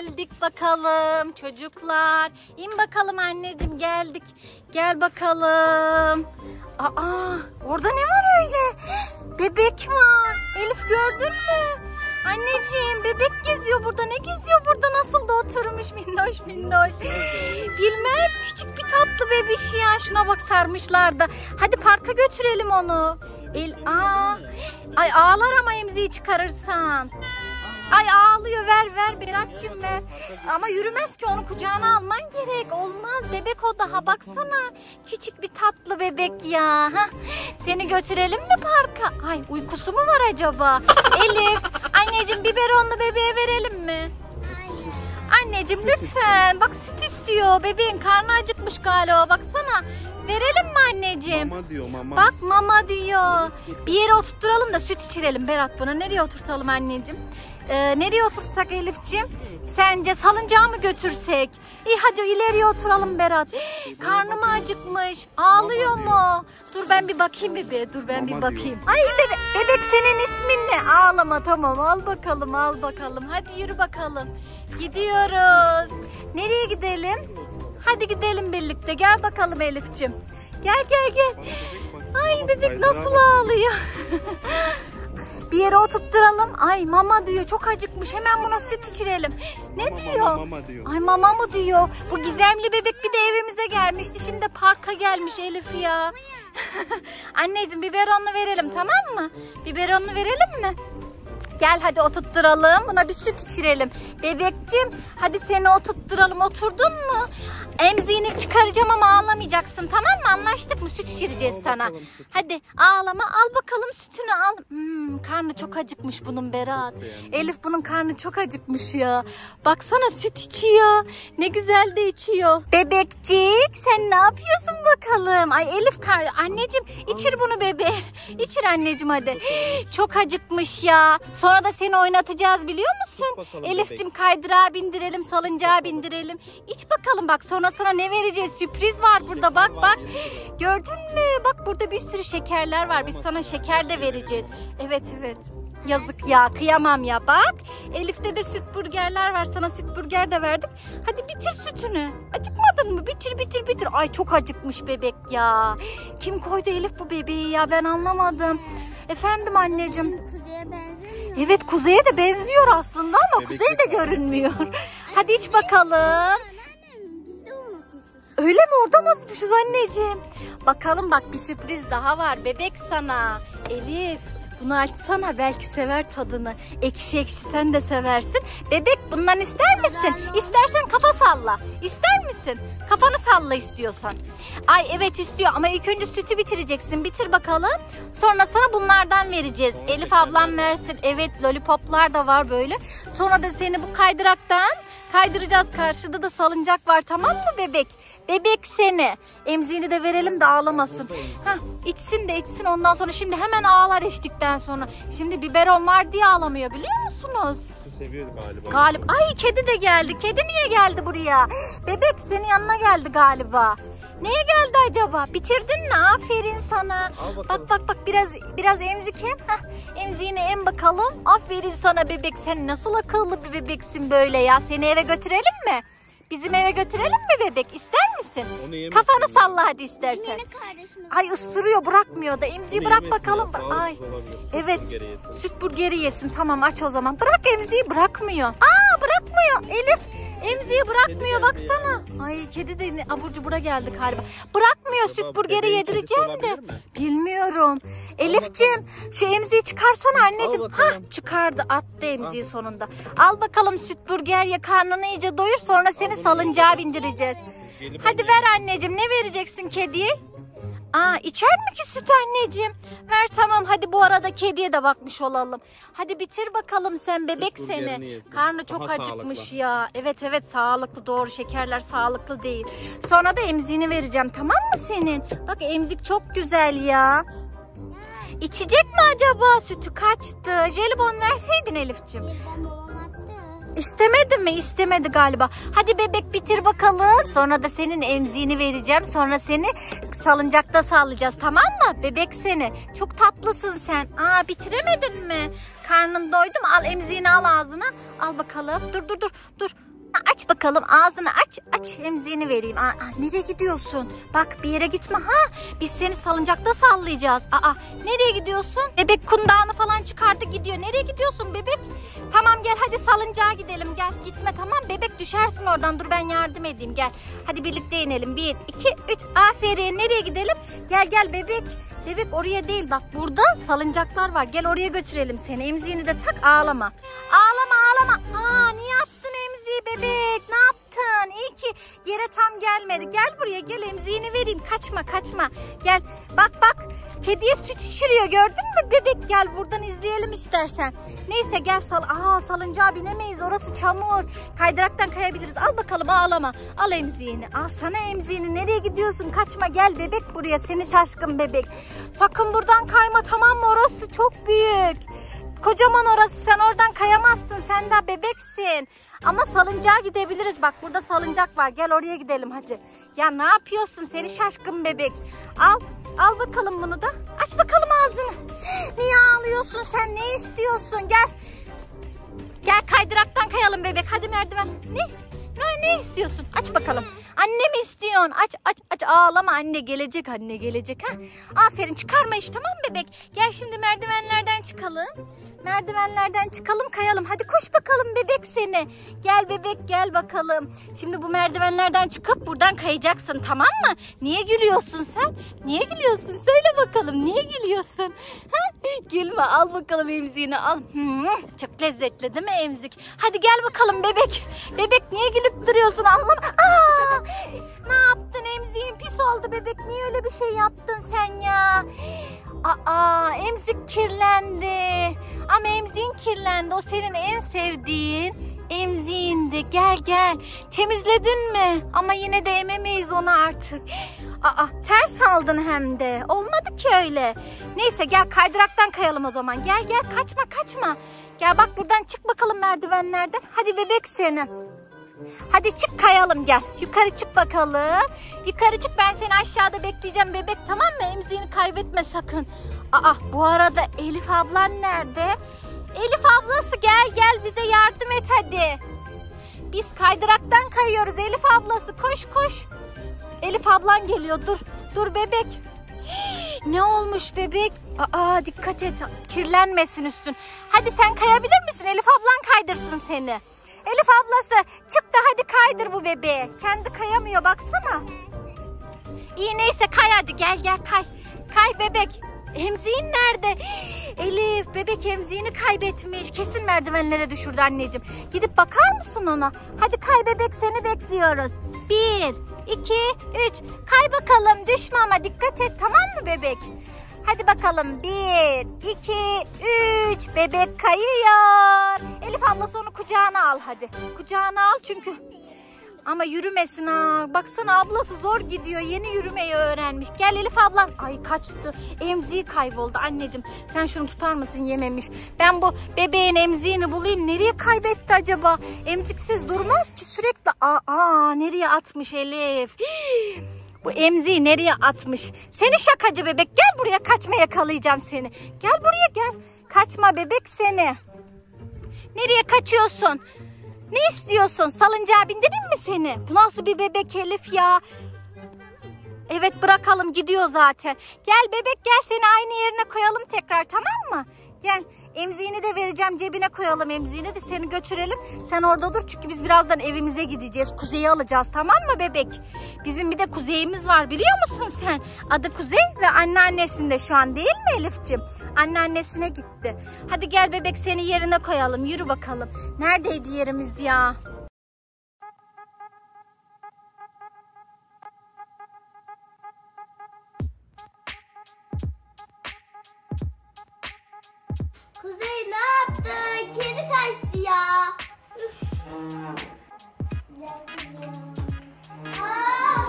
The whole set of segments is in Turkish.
geldik bakalım çocuklar. İn bakalım anneciğim geldik. Gel bakalım. Aa orada ne var öyle? Bebek var. Elif gördün mü? Anneciğim bebek geziyor burada. Ne geziyor burada? Nasıl da oturmuş minnoş minnoş. Bilmem küçük bir tatlı bebiş ya. Şuna bak sarmışlar da. Hadi parka götürelim onu. El, aa, ay ağlar ama emziği çıkarırsan. Ay ağlıyor ver ver Berat'cığım ver. Ama yürümez ki onu kucağına alman gerek. Olmaz bebek o daha baksana. Küçük bir tatlı bebek ya. Hah. Seni götürelim mi parka? Ay uykusu mu var acaba? Elif anneciğim biberonlu bebeğe verelim mi? Anneciğim lütfen. Bak süt istiyor. Bebeğin karnı acıkmış galiba baksana. Verelim mi anneciğim? Mama diyor mama. Bak mama diyor. Bir yere oturtturalım da süt içirelim Berat buna. Nereye oturtalım anneciğim? Ee, nereye otursak Elif'ciğim? Sence salıncağa mı götürsek? İyi hadi ileriye oturalım Berat. Karnım acıkmış. Ağlıyor mu? Dur ben bir bakayım bebeğe. Dur ben bir Mama diyor. bakayım. Ay bebe bebek senin ismin ne? Ağlama tamam al bakalım al bakalım. Hadi yürü bakalım. Gidiyoruz. Nereye gidelim? Hadi gidelim birlikte. Gel bakalım Elif'ciğim. Gel gel gel. Ay bebek nasıl ağlıyor? Bir yere oturtturalım. Ay mama diyor çok acıkmış. Hemen buna süt içirelim. Ne Mama, diyor? mama, mama diyor. Ay mama mı diyor? Bu gizemli bebek bir de evimize gelmişti. Şimdi parka gelmiş Elif ya. Anneciğim biberonlu verelim tamam mı? Biberonlu verelim mi? Gel hadi oturtturalım. Buna bir süt içirelim. Bebekçim hadi seni oturtturalım. Oturdun mu? Emziğini çıkaracağım ama ağlamayacaksın tamam mı? Anlaştık mı? Süt içireceğiz Al sana. Hadi ağlama al bakalım sütünü al. Hmm, karnı çok acıkmış bunun Berat. Elif bunun karnı çok acıkmış ya. Baksana süt içiyor. Ne güzel de içiyor. Bebekcik sen ne yapıyorsun bakalım? Ay Elif kar anneciğim içir bunu bebe. İçir anneciğim hadi. Çok acıkmış ya. Sonra da seni oynatacağız biliyor musun? Elif'cim kaydırağa bindirelim, salıncağa bindirelim. İç bakalım bak sonra sana ne vereceğiz? Sürpriz var burada bak bak. Gördün mü? Bak burada bir sürü şekerler var. Biz sana şeker de vereceğiz. Evet evet. Yazık ya kıyamam ya bak. Elif'te de süt burgerler var. Sana süt burger de verdik. Hadi bitir sütünü. Acıkmadın mı? Bitir bitir bitir. Ay çok acıkmış bebek ya. Kim koydu Elif bu bebeği ya ben anlamadım. Efendim anneciğim. Kuzeye benzemiyor. Evet kuzeye de benziyor aslında ama Bebek kuzey de görünmüyor. Hadi iç bakalım. Öyle mi orada mı unutmuşuz anneciğim? Bakalım bak bir sürpriz daha var bebek sana. Elif bunu açsana belki sever tadını. Ekşi ekşi sen de seversin. Bebek bundan ister misin? İstersen kafa salla. İster misin? Kafanı salla istiyorsan. Ay evet istiyor ama ilk önce sütü bitireceksin. Bitir bakalım. Sonra sana bunlardan vereceğiz. Elif ablam versin. Evet lollipoplar da var böyle. Sonra da seni bu kaydıraktan kaydıracağız. Karşıda da salıncak var tamam mı bebek? Bebek seni. Emziğini de verelim de ağlamasın. Hah, içsin de içsin ondan sonra şimdi hemen ağlar içtikten sonra. Şimdi biberon var diye ağlamıyor biliyor musunuz? Seviyor galiba. Galip. Ay kedi de geldi. Kedi niye geldi buraya? Bebek senin yanına geldi galiba. Neye geldi acaba? Bitirdin mi? Aferin sana. Bak bak bak biraz biraz emzik hem. Emziğini em bakalım. Aferin sana bebek. Sen nasıl akıllı bir bebeksin böyle ya. Seni eve götürelim mi? Bizim eve götürelim mi bebek? İster misin? Onu Kafanı salla hadi istersen. Yeni kardeşimiz. Ay ısırıyor bırakmıyor da. Emziği Onu bırak yemesin bakalım. ya, sağlıksız Ay. olabilir. Süt Evet. burgeri yesin. Süt burgeri yesin. Tamam aç o zaman. Bırak emziği bırakmıyor. Aa bırakmıyor. Elif emziği bırakmıyor Kedi geldi baksana. Ay kedi de ne- abur cubura geldi galiba. Bırakmıyor süt burgeri bebeğin yedireceğim kedisi de. olabilir mi? Bilmiyorum. Elifciğim şu emziği çıkarsana anneciğim. Al bakalım. Ha çıkardı attı emziği sonunda. Al bakalım süt burger ye karnını iyice doyur sonra seni salıncağa bindireceğiz. Gelip Hadi ver anneciğim ne vereceksin kediye? Aa içer mi ki süt anneciğim? Ver tamam hadi bu arada kediye de bakmış olalım. Hadi bitir bakalım sen bebek burgerini seni. yesin. Karnı çok Daha acıkmış sağlıklı. ya. Evet evet sağlıklı doğru şekerler sağlıklı değil. Sonra da emziğini vereceğim tamam mı senin? Bak emzik çok güzel ya. İçecek mi acaba sütü kaçtı? Jelibon verseydin Elif'ciğim. Ben babam attı. İstemedi mi? İstemedi galiba. Hadi bebek bitir bakalım. Sonra da senin emziğini vereceğim. Sonra seni salıncakta sallayacağız tamam mı? Bebek seni. Çok tatlısın sen. Aa bitiremedin mi? Karnın doydu mu? Al emziğini al ağzına. Al bakalım. Dur dur dur. Dur. Aç bakalım ağzını aç aç emziğini vereyim. Aa, nereye gidiyorsun? Bak bir yere gitme ha. Biz seni salıncakta sallayacağız. Aa nereye gidiyorsun? Bebek kundağını falan çıkardı gidiyor. Nereye gidiyorsun bebek? Tamam gel hadi salıncağa gidelim gel. Gitme tamam bebek düşersin oradan dur ben yardım edeyim gel. Hadi birlikte inelim. Bir iki üç aferin nereye gidelim? Gel gel bebek. Bebek oraya değil bak burada salıncaklar var. Gel oraya götürelim seni. Emziğini de tak ağlama. Ağlama ağlama. Aa bebek? Ne yaptın? İyi ki yere tam gelmedi. Gel buraya gel emziğini vereyim. Kaçma kaçma. Gel bak bak. Kediye süt içiriyor gördün mü bebek? Gel buradan izleyelim istersen. Neyse gel sal. Aa salıncağa binemeyiz orası çamur. Kaydıraktan kayabiliriz. Al bakalım ağlama. Al emziğini. Al sana emziğini. Nereye gidiyorsun? Kaçma gel bebek buraya. Seni şaşkın bebek. Sakın buradan kayma tamam mı? Orası çok büyük. Kocaman orası sen oradan kayamazsın sen daha bebeksin. Ama salıncağa gidebiliriz bak burada salıncak var gel oraya gidelim hadi. Ya ne yapıyorsun seni şaşkın bebek. Al al bakalım bunu da aç bakalım ağzını. Niye ağlıyorsun sen ne istiyorsun gel. Gel kaydıraktan kayalım bebek hadi merdiven. Ne, ne, ne istiyorsun aç bakalım. Anne mi istiyorsun? Aç aç aç ağlama anne gelecek anne gelecek ha. Aferin çıkarma iş tamam bebek? Gel şimdi merdivenlerden çıkalım. Merdivenlerden çıkalım kayalım. Hadi koş bakalım bebek seni. Gel bebek gel bakalım. Şimdi bu merdivenlerden çıkıp buradan kayacaksın tamam mı? Niye gülüyorsun sen? Niye gülüyorsun? Söyle bakalım niye gülüyorsun? Ha? Gülme al bakalım emziğini al. Çok lezzetli değil mi emzik? Hadi gel bakalım bebek. Bebek niye gülüp duruyorsun anlam? Aa, ne yaptın emziğin pis oldu bebek. Niye öyle bir şey yaptın sen ya? Aa emzik kirlendi. Ama emziğin kirlendi. O senin en sevdiğin emziğindi. Gel gel. Temizledin mi? Ama yine de ememeyiz onu artık. Aa ters aldın hem de. Olmadı ki öyle. Neyse gel kaydıraktan kayalım o zaman. Gel gel kaçma kaçma. Gel bak buradan çık bakalım merdivenlerden. Hadi bebek seni. Hadi çık kayalım gel. Yukarı çık bakalım. Yukarı çık ben seni aşağıda bekleyeceğim bebek tamam mı? Emziğini kaybetme sakın. Aa bu arada Elif ablan nerede? Elif ablası gel gel bize yardım et hadi. Biz kaydıraktan kayıyoruz Elif ablası koş koş. Elif ablan geliyor dur. Dur bebek. Ne olmuş bebek? Aa dikkat et kirlenmesin üstün. Hadi sen kayabilir misin? Elif ablan kaydırsın seni. Elif ablası çık da hadi kaydır bu bebeği. Kendi kayamıyor baksana. İyi neyse kay hadi gel gel kay. Kay bebek. Emziğin nerede? Elif bebek emziğini kaybetmiş. Kesin merdivenlere düşürdü anneciğim. Gidip bakar mısın ona? Hadi kay bebek seni bekliyoruz. Bir, iki, üç. Kay bakalım düşme ama dikkat et tamam mı bebek? Hadi bakalım bir, iki, üç. Bebek kayıyor. Elif ablası onu kucağına al hadi. Kucağına al çünkü ama yürümesin ha. Baksana ablası zor gidiyor. Yeni yürümeyi öğrenmiş. Gel Elif ablam. Ay kaçtı. Emziği kayboldu anneciğim. Sen şunu tutar mısın yememiş. Ben bu bebeğin emziğini bulayım. Nereye kaybetti acaba? Emziksiz durmaz ki sürekli. Aa, aa nereye atmış Elif? Bu emziği nereye atmış? Seni şakacı bebek. Gel buraya kaçma yakalayacağım seni. Gel buraya gel. Kaçma bebek seni. Nereye kaçıyorsun? Ne istiyorsun? Salıncağa bindireyim mi seni? Bu nasıl bir bebek Elif ya? Evet bırakalım gidiyor zaten. Gel bebek gel seni aynı yerine koyalım tekrar tamam mı? Gel emziğini de vereceğim cebine koyalım emziğini de seni götürelim. Sen orada dur çünkü biz birazdan evimize gideceğiz. Kuzeyi alacağız tamam mı bebek? Bizim bir de kuzeyimiz var biliyor musun sen? Adı Kuzey ve anneannesinde şu an değil mi Elif'ciğim? Anneannesine gitti. Hadi gel bebek seni yerine koyalım yürü bakalım. Neredeydi yerimiz ya? Yaptın? Kedi kaçtı ya. Üf. Aa,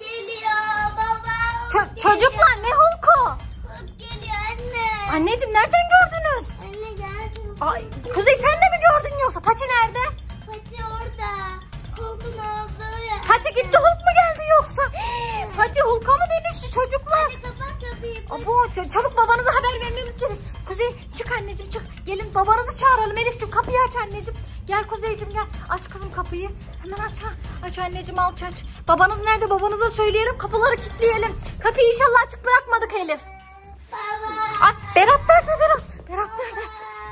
geliyor. çocuklar ne hulku? Hulk geliyor anne. Anneciğim nereden gördünüz? Anne geldi. Ay, Kuzey sen de mi gördün yoksa? Pati nerede? Hulk'un olduğu yer. Hadi gitti Hulk mu geldi yoksa? Hadi Hulk'a mı dönüştü çocuklar? Hadi kapat kapıyı. Abo, çabuk babanıza haber vermemiz gerek. Kuzey çık anneciğim çık. Gelin babanızı çağıralım Elif'ciğim kapıyı aç anneciğim. Gel Kuzeyciğim gel. Aç kızım kapıyı. Hemen aç ha. Aç anneciğim aç aç. Babanız nerede babanıza söyleyelim kapıları kilitleyelim. Kapıyı inşallah açık bırakmadık Elif. Baba. Ay, Berat nerede Berat? Berat nerede?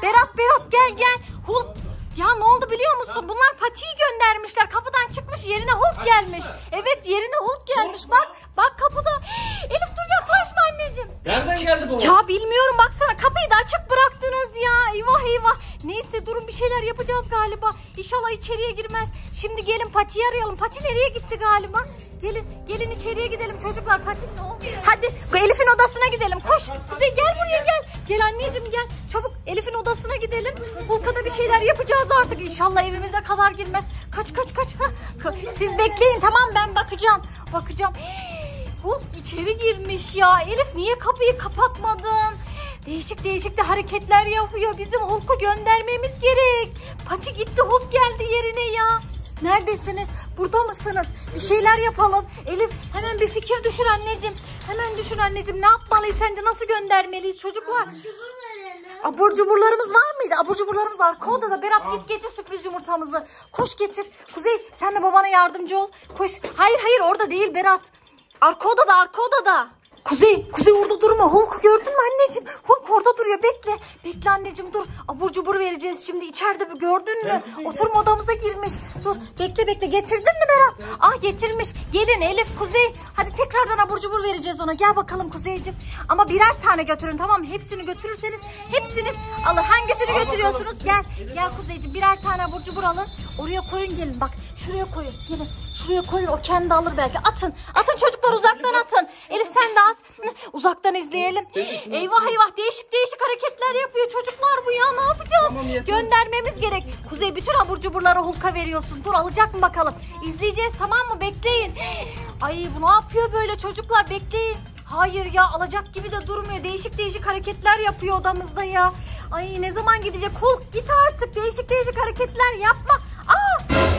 Berat Berat gel gel. Hulk ya ne oldu biliyor musun? Bunlar patiyi göndermişler. Kapıdan çıkmış yerine Hulk gelmiş. Evet yerine Hulk gelmiş. Bak bak kapıda. Elif dur yaklaşma anneciğim. Nereden geldi bu? Ya bilmiyorum baksana kapıyı da açık bıraktınız ya. Eyvah eyvah. Neyse durun bir şeyler yapacağız galiba. İnşallah içeriye girmez. Şimdi gelin Pati'yi arayalım. Pati nereye gitti galiba? Gelin gelin içeriye gidelim çocuklar. Pati ne oldu? Hadi Elif'in odasına gidelim. Koş. Kuzey gel buraya gel. Gel anneciğim gel. Çabuk Elif'in odasına gidelim. Hulk'a bir şeyler yapacağız artık. İnşallah evimize kadar girmez. Kaç kaç kaç. Siz bekleyin tamam ben bakacağım. Bakacağım. Hulk içeri girmiş ya. Elif niye kapıyı kapatmadın? Değişik değişik de hareketler yapıyor. Bizim Hulk'u göndermemiz gerek. Pati gitti Hulk geldi yerine ya. Neredesiniz? Burada mısınız? Bir şeyler yapalım. Elif hemen bir fikir düşür anneciğim. Hemen düşür anneciğim. Ne yapmalıyız sence? Nasıl göndermeliyiz çocuklar? Abur cuburlarımız var mıydı? Abur cuburlarımız var. Arka odada Berat git getir sürpriz yumurtamızı. Koş getir. Kuzey sen de babana yardımcı ol. Koş. Hayır hayır orada değil Berat. Arka odada arka odada. Kuzey, Kuzey orada durma. Hulk gördün mü anneciğim? Hulk orada duruyor. Bekle. Bekle anneciğim dur. Abur cubur vereceğiz şimdi. içeride bir gördün mü? Oturma odamıza girmiş. Dur. Bekle bekle. Getirdin mi Berat? Ah getirmiş. Gelin Elif, Kuzey. Hadi tekrardan abur cubur vereceğiz ona. Gel bakalım Kuzeyciğim. Ama birer tane götürün tamam mı? Hepsini götürürseniz hepsini alın. Hangisini götürüyorsunuz? Gel. Gel Kuzeyciğim. Birer tane abur cubur alın. Oraya koyun gelin. Bak şuraya koyun. Gelin. Şuraya koyun. O kendi alır belki. Atın. Atın çocuklar uzaktan atın. Elif sen de at. Hı, Uzaktan izleyelim. Eyvah eyvah değişik değişik hareketler yapıyor çocuklar bu ya. Ne yapacağız? Tamam, yeter. Göndermemiz gerek. Kuzey bütün abur cuburları Hulk'a veriyorsun. Dur alacak mı bakalım. İzleyeceğiz tamam mı? Bekleyin. Ay bu ne yapıyor böyle çocuklar? Bekleyin. Hayır ya alacak gibi de durmuyor. Değişik değişik hareketler yapıyor odamızda ya. Ay ne zaman gidecek? Hulk git artık. Değişik değişik hareketler yapma. Aa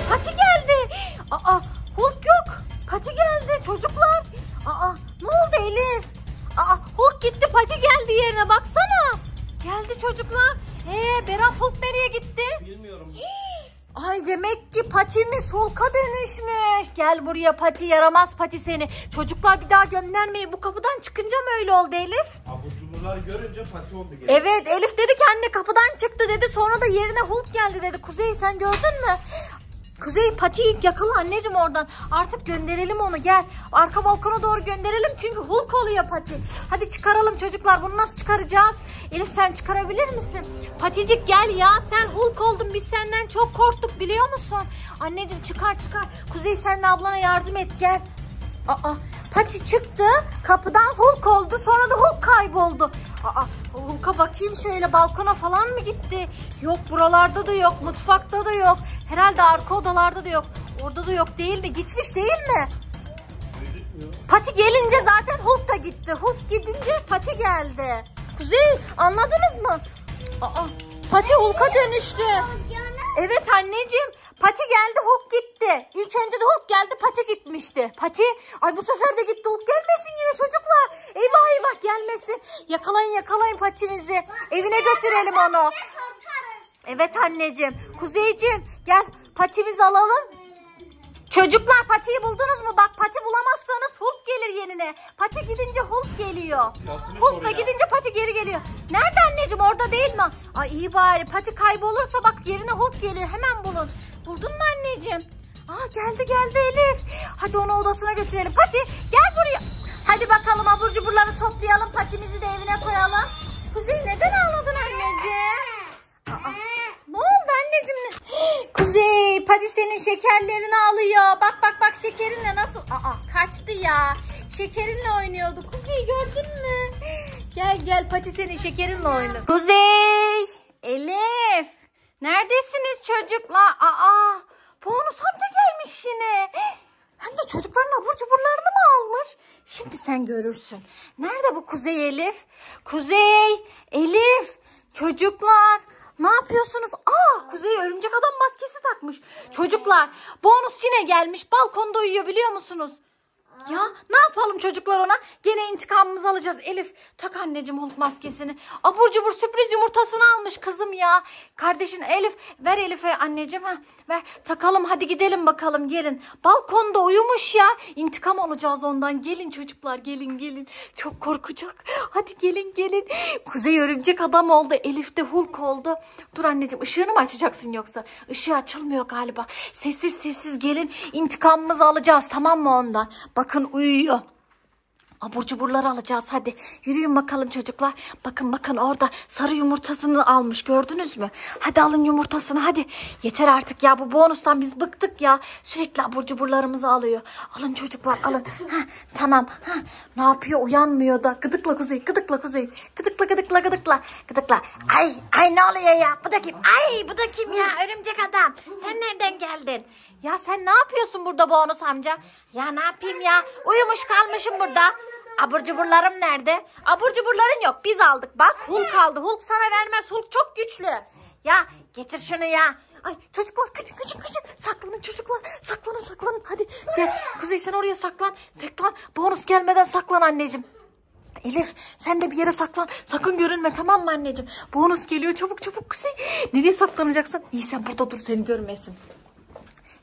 Pati geldi. Aa Hulk yok. Pati geldi çocuklar. Aa ne oldu Elif? Aa Hulk gitti Pati geldi yerine baksana. Geldi çocuklar. Ee Berat Hulk nereye gitti? Bilmiyorum. Ay demek ki patimiz Hulk'a dönüşmüş. Gel buraya pati yaramaz pati seni. Çocuklar bir daha göndermeyi bu kapıdan çıkınca mı öyle oldu Elif? Abur cuburları görünce pati oldu gene. Evet Elif dedi ki anne kapıdan çıktı dedi. Sonra da yerine Hulk geldi dedi. Kuzey sen gördün mü? Kuzey patiyi yakala anneciğim oradan. Artık gönderelim onu gel. Arka balkona doğru gönderelim çünkü Hulk oluyor pati. Hadi çıkaralım çocuklar bunu nasıl çıkaracağız? Elif sen çıkarabilir misin? Paticik gel ya sen Hulk oldun biz senden çok korktuk biliyor musun? Anneciğim çıkar çıkar. Kuzey sen de ablana yardım et gel. Aa, Pati çıktı kapıdan Hulk oldu sonra da Hulk kayboldu. Aa, Hulk'a bakayım şöyle balkona falan mı gitti? Yok buralarda da yok mutfakta da yok. Herhalde arka odalarda da yok. Orada da yok değil mi? Gitmiş değil mi? Gözükmüyor. Pati gelince zaten Hulk da gitti. Hulk gidince Pati geldi. Kuzey anladınız mı? Aa, Pati Hulk'a dönüştü. Evet anneciğim. Pati geldi Hulk gitti. İlk önce de Hulk geldi Pati gitmişti. Pati ay bu sefer de gitti Hulk gelmesin yine çocuklar. Eyvah eyvah gelmesin. Yakalayın yakalayın Pati'mizi. Evine götürelim onu. Evet anneciğim. Kuzeyciğim gel Pati'mizi alalım. Çocuklar patiyi buldunuz mu? Bak pati bulamazsanız Hulk gelir yerine. Pati gidince Hulk geliyor. Yatmış Hulk da gidince pati geri geliyor. Nerede anneciğim orada değil mi? Ay iyi bari pati kaybolursa bak yerine Hulk geliyor. Hemen bulun. Buldun mu anneciğim? Aa geldi geldi Elif. Hadi onu odasına götürelim. Pati gel buraya. Hadi bakalım abur cuburları toplayalım. Patimizi de evine koyalım. Kuzey neden ağladın anneciğim? Aa, ne oldu anneciğim? Kuzey Padi senin şekerlerini alıyor. Bak bak bak şekerinle nasıl? Aa kaçtı ya. Şekerinle oynuyordu. Kuzey gördün mü? Gel gel Pati senin şekerinle oynuyor. Kuzey! Elif! Neredesiniz çocuklar? Aa! Bonus amca gelmiş yine. Hem de çocukların abur cuburlarını mı almış? Şimdi sen görürsün. Nerede bu Kuzey Elif? Kuzey! Elif! Çocuklar! Ne yapıyorsunuz? Aa Kuzey örümcek adam maskesi takmış. Çocuklar bonus yine gelmiş balkonda uyuyor biliyor musunuz? Ya ne yapalım çocuklar ona? Gene intikamımızı alacağız. Elif tak anneciğim Hulk maskesini. Abur cubur sürpriz yumurtasını almış kızım ya. Kardeşin Elif ver Elif'e anneciğim ha. Ver takalım hadi gidelim bakalım gelin. Balkonda uyumuş ya. İntikam alacağız ondan. Gelin çocuklar gelin gelin. Çok korkacak. Hadi gelin gelin. Kuzey örümcek adam oldu. Elif de Hulk oldu. Dur anneciğim ışığını mı açacaksın yoksa? Işığı açılmıyor galiba. Sessiz sessiz gelin. İntikamımızı alacağız tamam mı ondan? Bakın uyuyor. Abur cuburları alacağız hadi. Yürüyün bakalım çocuklar. Bakın bakın orada sarı yumurtasını almış gördünüz mü? Hadi alın yumurtasını hadi. Yeter artık ya bu bonustan biz bıktık ya. Sürekli abur cuburlarımızı alıyor. Alın çocuklar alın. Ha, tamam. Ha, ne yapıyor uyanmıyor da. Gıdıkla kuzey gıdıkla kuzey. Gıdıkla gıdıkla gıdıkla. Gıdıkla. Ay ay ne oluyor ya? Bu da kim? Ay bu da kim ya? Örümcek adam. Sen nereden geldin? Ya sen ne yapıyorsun burada bonus amca? Ya ne yapayım ya? Uyumuş kalmışım burada. Abur cuburlarım nerede? Abur cuburların yok. Biz aldık. Bak Hulk aldı. Hulk sana vermez. Hulk çok güçlü. Ya getir şunu ya. Ay çocuklar kaçın kaçın kaçın. Saklanın çocuklar. Saklanın saklanın. Hadi gel. Kuzey sen oraya saklan. Saklan. Bonus gelmeden saklan anneciğim. Elif sen de bir yere saklan. Sakın görünme tamam mı anneciğim? Bonus geliyor çabuk çabuk Kuzey. Nereye saklanacaksın? İyi sen burada dur seni görmesin.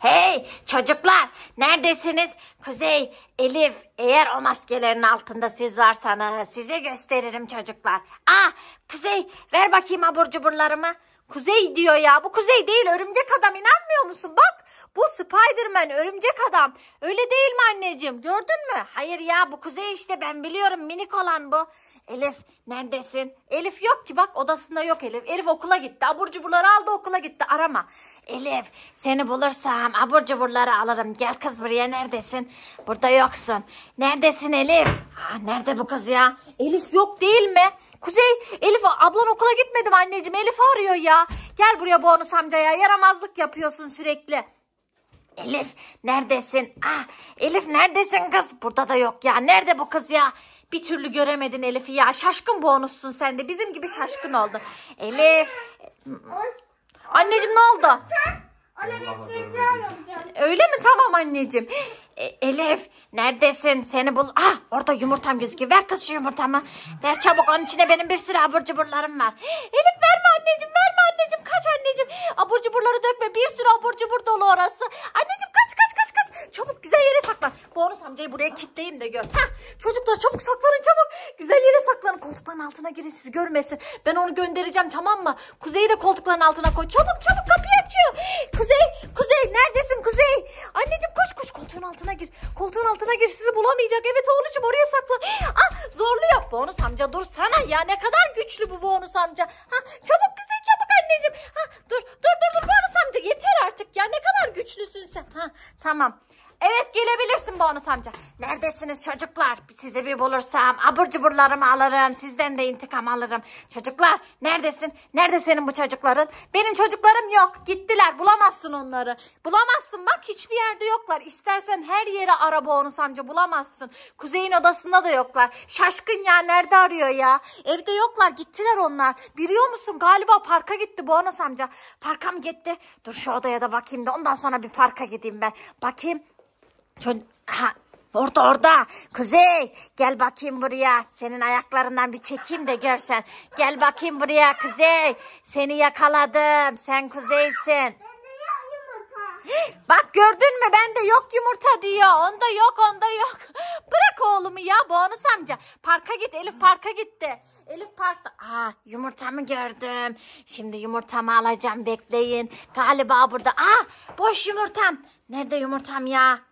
Hey çocuklar neredesiniz? Kuzey, Elif eğer o maskelerin altında siz varsanız size gösteririm çocuklar. Aa Kuzey ver bakayım abur cuburlarımı. Kuzey diyor ya bu Kuzey değil örümcek adam inanmıyor musun? Bak bu Spiderman örümcek adam. Öyle değil mi anneciğim gördün mü? Hayır ya bu Kuzey işte ben biliyorum minik olan bu. Elif neredesin? Elif yok ki bak odasında yok Elif. Elif okula gitti abur cuburları aldı okula gitti arama. Elif seni bulursam abur cuburları alırım. Gel kız buraya neredesin? Burada yoksun. Neredesin Elif? Aa, nerede bu kız ya? Elif yok değil mi? Kuzey Elif ablan okula gitmedim anneciğim. Elif arıyor ya. Gel buraya bonus amcaya yaramazlık yapıyorsun sürekli. Elif neredesin? Ah, Elif neredesin kız? Burada da yok ya. Nerede bu kız ya? Bir türlü göremedin Elif'i ya. Şaşkın bonussun sen de. Bizim gibi şaşkın oldu. Elif. Anneciğim ne oldu? Ona bir sormayacağım. Öyle mi? Tamam anneciğim. E, Elif neredesin? Seni bul. Ah orada yumurtam gözüküyor. Ver kız şu yumurtamı. Ver çabuk onun içine benim bir sürü abur cuburlarım var. Elif verme anneciğim verme anneciğim. Kaç anneciğim. Abur cuburları dökme. Bir sürü abur cubur dolu orası. Anneciğim kaç. Çabuk güzel yere saklan. Bonus amcayı buraya kilitleyeyim de gör. Heh, çocuklar çabuk saklanın çabuk. Güzel yere saklanın. Koltukların altına girin siz görmesin. Ben onu göndereceğim tamam mı? Kuzey'i de koltukların altına koy. Çabuk çabuk kapıyı açıyor. Kuzey Kuzey neredesin Kuzey? Anneciğim koş koş koltuğun altına gir. Koltuğun altına gir sizi bulamayacak. Evet oğlucum oraya saklan. Ah zorluyor. Bonus amca dur sana ya ne kadar güçlü bu bonus amca. Ha çabuk Kuzey çabuk anneciğim. Ha dur dur dur dur bonus amca yeter artık ya ne kadar güçlüsün sen. Ha tamam. Evet gelebilirsin bonus amca. Neredesiniz çocuklar? Sizi bir bulursam abur cuburlarımı alırım. Sizden de intikam alırım. Çocuklar neredesin? Nerede senin bu çocukların? Benim çocuklarım yok. Gittiler. Bulamazsın onları. Bulamazsın. Bak hiçbir yerde yoklar. İstersen her yere ara bonus amca bulamazsın. Kuzey'in odasında da yoklar. Şaşkın ya nerede arıyor ya? Evde yoklar. Gittiler onlar. Biliyor musun? Galiba parka gitti bonus amca. Parka mı gitti? Dur şu odaya da bakayım da ondan sonra bir parka gideyim ben. Bakayım. Çön ha, orada orada. Kuzey gel bakayım buraya. Senin ayaklarından bir çekeyim de görsen. Gel bakayım buraya Kuzey. Seni yakaladım. Sen Kuzeysin. Bak gördün mü bende yok yumurta diyor. Onda yok onda yok. Bırak oğlumu ya bonus amca. Parka git Elif parka gitti. Elif parkta. Aa yumurtamı gördüm. Şimdi yumurtamı alacağım bekleyin. Galiba burada. Aa boş yumurtam. Nerede yumurtam ya?